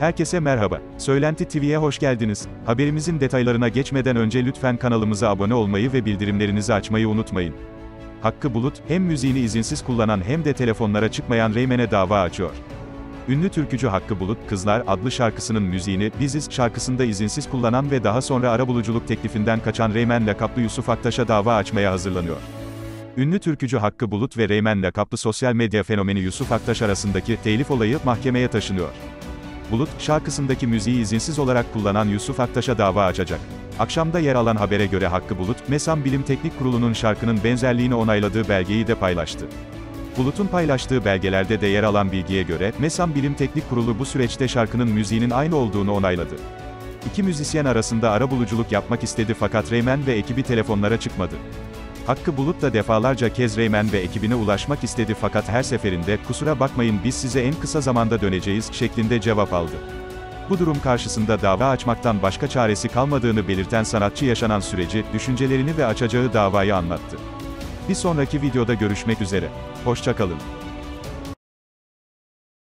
Herkese merhaba. Söylenti TV'ye hoş geldiniz. Haberimizin detaylarına geçmeden önce lütfen kanalımıza abone olmayı ve bildirimlerinizi açmayı unutmayın. Hakkı Bulut, hem müziğini izinsiz kullanan hem de telefonlara çıkmayan Reymen'e dava açıyor. Ünlü türkücü Hakkı Bulut, Kızlar adlı şarkısının müziğini Biziz şarkısında izinsiz kullanan ve daha sonra arabuluculuk teklifinden kaçan Reymen lakaplı Yusuf Aktaş'a dava açmaya hazırlanıyor. Ünlü türkücü Hakkı Bulut ve Reymen lakaplı sosyal medya fenomeni Yusuf Aktaş arasındaki telif olayı mahkemeye taşınıyor. Bulut, şarkısındaki müziği izinsiz olarak kullanan Yusuf Aktaş'a dava açacak. Akşamda yer alan habere göre Hakkı Bulut, MESAM Bilim Teknik Kurulu'nun şarkının benzerliğini onayladığı belgeyi de paylaştı. Bulut'un paylaştığı belgelerde de yer alan bilgiye göre, MESAM Bilim Teknik Kurulu bu süreçte şarkının müziğinin aynı olduğunu onayladı. İki müzisyen arasında arabuluculuk yapmak istedi fakat Reymen ve ekibi telefonlara çıkmadı. Hakkı Bulut da defalarca kez Reymen ve ekibine ulaşmak istedi fakat her seferinde, kusura bakmayın biz size en kısa zamanda döneceğiz, şeklinde cevap aldı. Bu durum karşısında dava açmaktan başka çaresi kalmadığını belirten sanatçı yaşanan süreci, düşüncelerini ve açacağı davayı anlattı. Bir sonraki videoda görüşmek üzere. Hoşçakalın.